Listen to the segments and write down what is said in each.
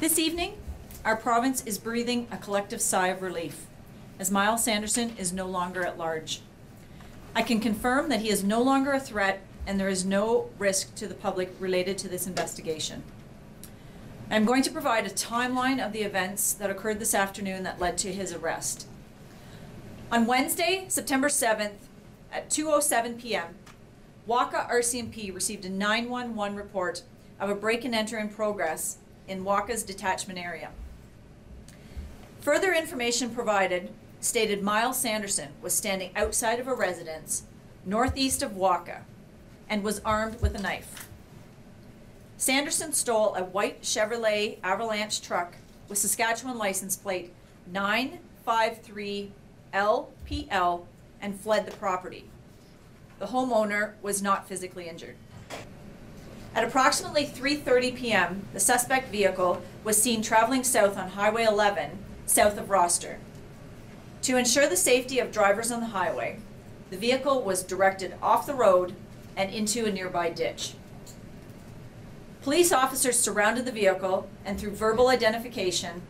This evening, our province is breathing a collective sigh of relief as Myles Sanderson is no longer at large. I can confirm that he is no longer a threat and there is no risk to the public related to this investigation. I'm going to provide a timeline of the events that occurred this afternoon that led to his arrest. On Wednesday, September 7th, at 2:07 p.m., Wakaw RCMP received a 911 report of a break and enter in progress in Wakaw's detachment area. Further information provided stated Myles Sanderson was standing outside of a residence northeast of Wakaw and was armed with a knife. Sanderson stole a white Chevrolet Avalanche truck with Saskatchewan license plate 953LPL and fled the property. The homeowner was not physically injured. At approximately 3:30 p.m., the suspect vehicle was seen traveling south on Highway 11, south of Rosthern. To ensure the safety of drivers on the highway, the vehicle was directed off the road and into a nearby ditch. Police officers surrounded the vehicle and through verbal identification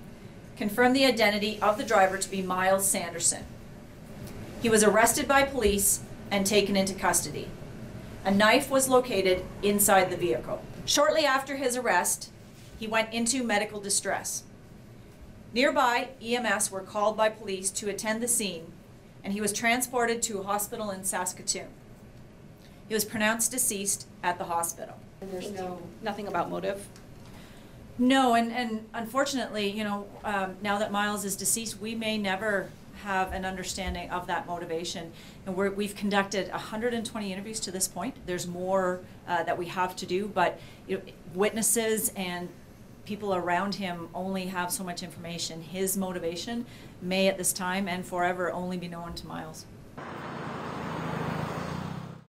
confirmed the identity of the driver to be Myles Sanderson. He was arrested by police and taken into custody. A knife was located inside the vehicle. Shortly after his arrest, he went into medical distress. Nearby, EMS were called by police to attend the scene, and he was transported to a hospital in Saskatoon. He was pronounced deceased at the hospital. And there's no, nothing about motive? No, and, and unfortunately, you know, um, now that Myles is deceased, we may never have an understanding of that motivation. And we're, we've conducted 120 interviews to this point. There's more uh, that we have to do, but you know, witnesses and people around him only have so much information. His motivation may at this time and forever only be known to Myles.